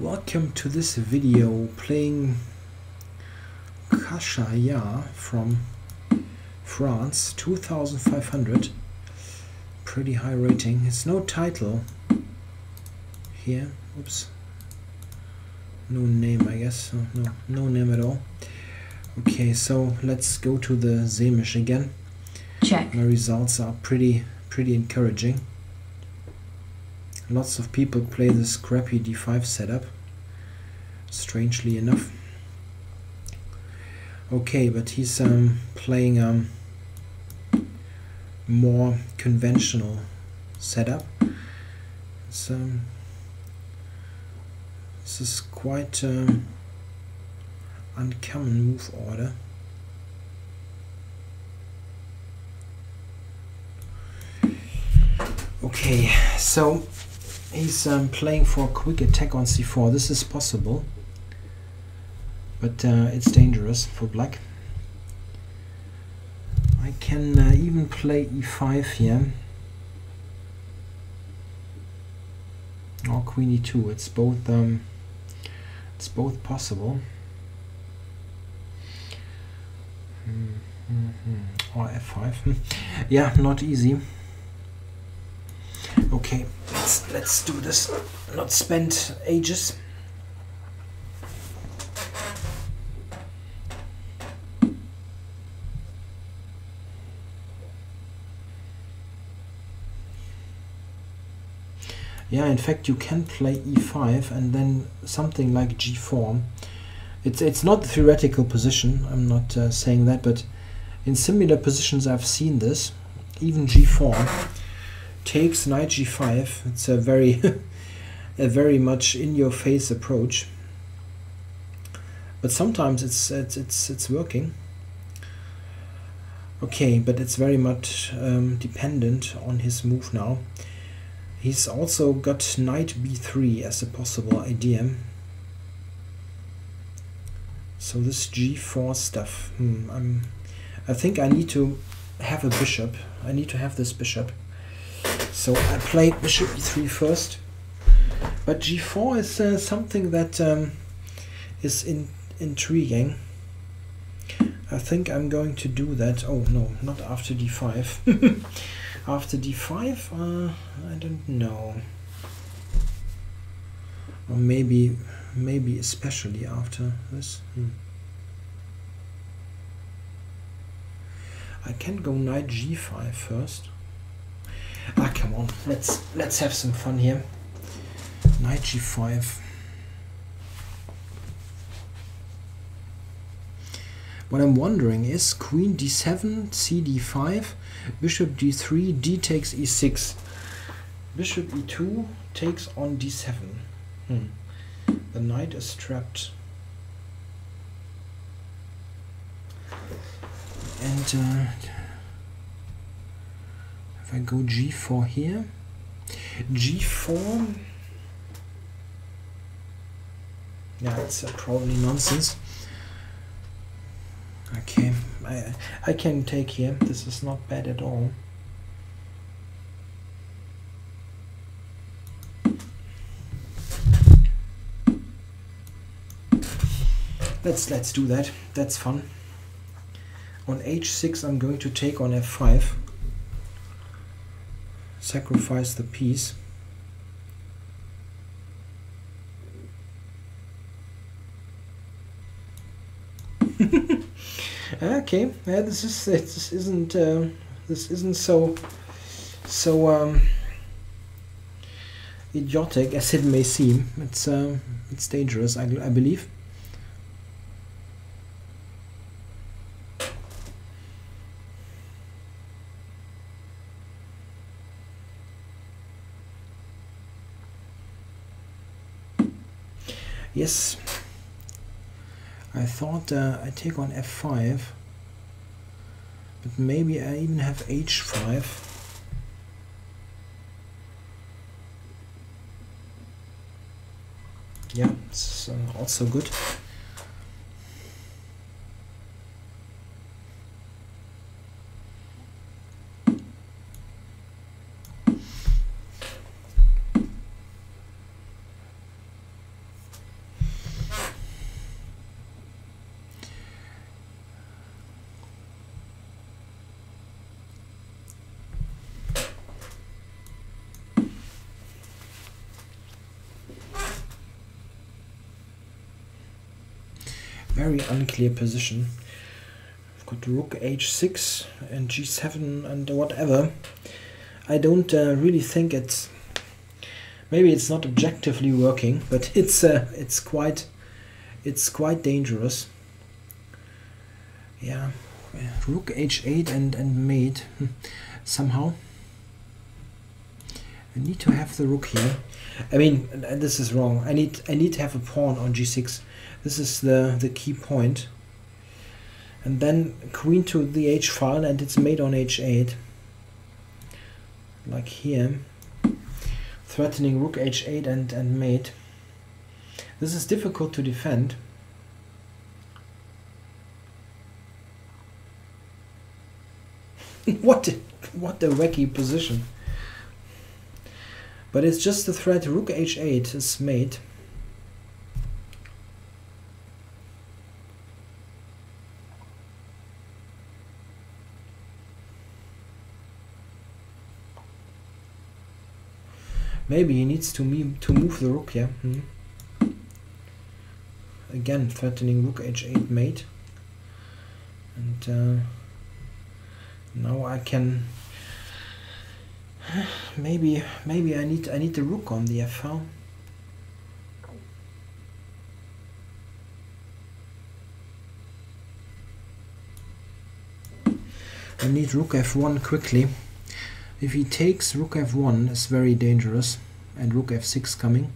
Welcome to this video playing Kashaya from France 2500 pretty high rating. It's no title here. Oops. No name I guess. Oh, no no name at all. Okay so let's go to the Saemisch again. Check. my results are pretty pretty encouraging lots of people play this crappy d5 setup strangely enough. Okay but he's um, playing um, more conventional setup. So um, this is quite um, uncommon move order. Okay so he's um, playing for a quick attack on c4 this is possible but uh, it's dangerous for black. I can uh, even play e5 here. Or queen e2 it's both um, it's both possible. Mm -hmm. or f5 yeah not easy okay let's let's do this. Not spend ages. Yeah in fact you can play e5 and then something like g4 it's it's not the theoretical position i'm not uh, saying that but in similar positions i've seen this. Even g4 takes knight g5 it's a very a very much in your face approach but sometimes it's it's it's, it's working okay but it's very much um, dependent on his move now He's also got knight b3 as a possible idea. So this g4 stuff, hmm, I'm, I think I need to have a bishop. I need to have this bishop. So I played bishop e3 first. But g4 is uh, something that um, is in, intriguing. I think I'm going to do that. Oh no, not after d5. after d5 uh, I don't know or maybe maybe especially after this hmm. I can go knight g5 first ah come on let's let's have some fun here knight g5 What I'm wondering is queen d7, cd5, bishop d3, d takes e6. Bishop e2 takes on d7. Hmm. The knight is trapped. And uh, if I go g4 here, g4, yeah, it's uh, probably nonsense. Okay, I, I can take here. This is not bad at all. Let's let's do that. That's fun. On h6 I'm going to take on f5. Sacrifice the piece. okay yeah this is this isn't uh, this isn't so so um, idiotic as it may seem it's uh, it's dangerous I, I believe I thought uh, I take on f5 but maybe I even have h5 yeah it's uh, also good very unclear position. I've got rook h6 and g7 and whatever. I don't uh, really think it's maybe it's not objectively working, but it's uh, it's quite it's quite dangerous. Yeah, rook h8 and and mate somehow. I need to have the rook here. I mean, this is wrong. I need I need to have a pawn on g6. This is the the key point. And then queen to the h file, and it's mate on h8. Like here, threatening rook h8 and and mate. This is difficult to defend. what a, what a wacky position. But it's just the threat rook h8 is made. Maybe he needs to, me to move the rook, yeah. Hmm. Again, threatening rook h8 mate. And uh, now I can maybe maybe I need I need the rook on the f-file. I need rook f1 quickly. If he takes rook f1 it's very dangerous and rook f6 coming.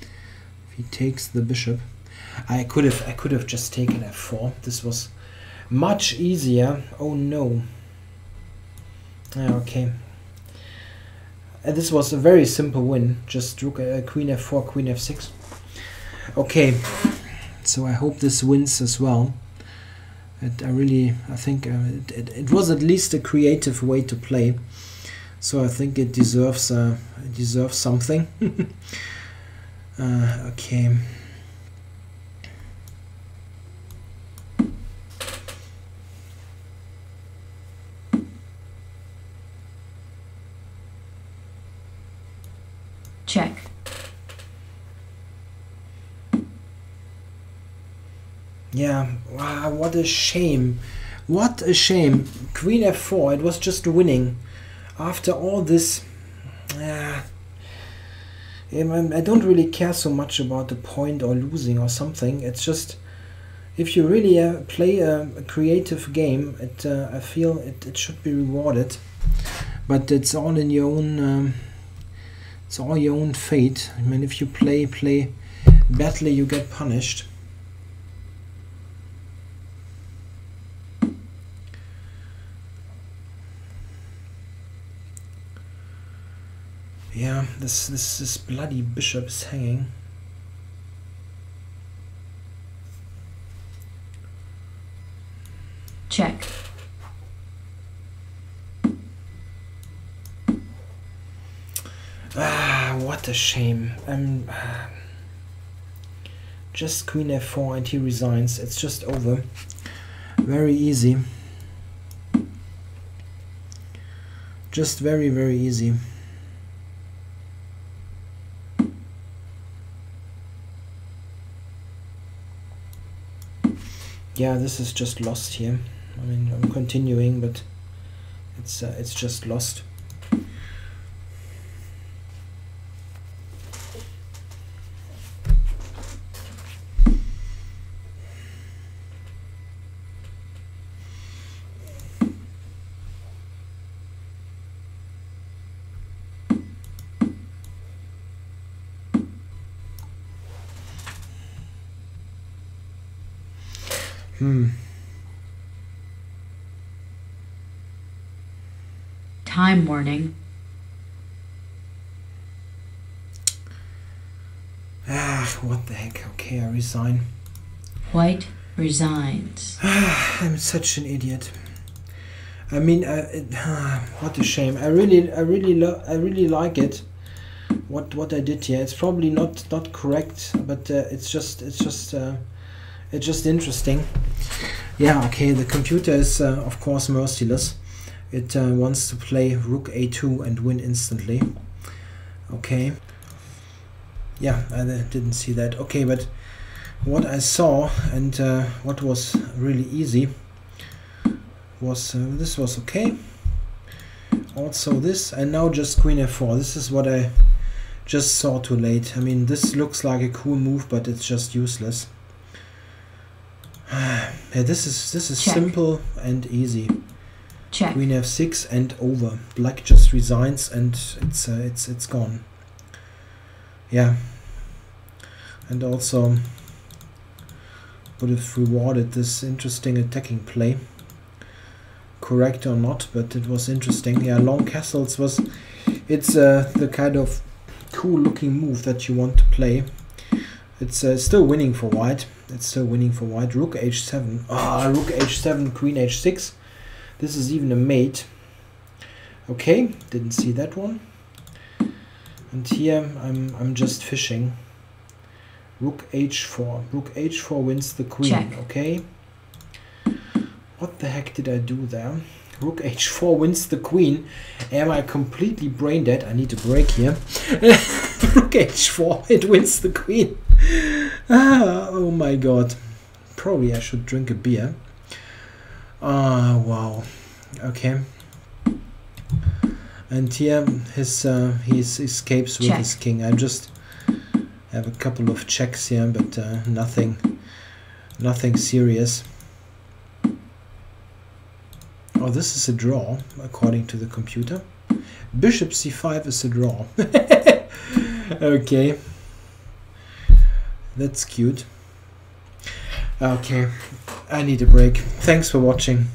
If he takes the bishop I could have I could have just taken f4. This was much easier. Oh no. Okay. Uh, this was a very simple win. Just rook uh, queen f4, queen f6. Okay. So I hope this wins as well. It, I really, I think uh, it, it, it, was at least a creative way to play. So I think it deserves, uh, it deserves something. Uh, okay. Check. Yeah, wow, what a shame. What a shame. Queen f4, it was just winning. After all this, yeah, I don't really care so much about the point or losing or something. It's just, if you really uh, play a, a, creative game, it uh, I feel it, it should be rewarded. But it's all in your own... Um, it's all your own fate. I mean, if you play, play badly, you get punished. Yeah, this this this bloody bishop is hanging. Check. Ah, what a shame. Um, just queen f4 and he resigns. It's just over. Very easy. Just very, very easy. Yeah, this is just lost here. I mean, I'm continuing, but it's uh, it's just lost. Hmm. Time warning. Ah, what the heck? Okay, I resign. White resigns. I'm such an idiot. I mean, uh, it, uh, what a shame. I really, I really, love I really like it. What what I did here. It's probably not not correct, but uh, it's just it's just uh, it's just interesting. Yeah, okay, the computer is uh, of course merciless. It uh, wants to play rook a2 and win instantly. Okay. Yeah, I didn't see that. Okay, but what I saw and uh, what was really easy was uh, this was okay also this and now just queen f4 this is what I just saw too late I mean this looks like a cool move but it's just useless yeah, this is this is Check. simple and easy. Check. queen f6 and over. Black just resigns and it's uh, it's it's gone. Yeah. And also would have rewarded this interesting attacking play. Correct or not but it was interesting. Yeah long castles was it's uh, the kind of cool looking move that you want to play. It's uh, still winning for white it's still winning for white. Rook h7 ah rook h7 queen h6 this is even a mate. Okay didn't see that one. And here I'm I'm just fishing. Rook h4 rook h4 wins the queen Check. okay? What the heck did I do there? Rook h4 wins the queen. Am I completely brain dead? I need to break here. Rook h4 it wins the queen ah, oh my god. Probably I should drink a beer. Ah wow. Okay. And here his uh, he escapes with Check. his king. I just have a couple of checks here but uh, nothing nothing serious. Oh this is a draw according to the computer. Bishop c5 is a draw. Okay that's cute. Okay I need a break. Thanks for watching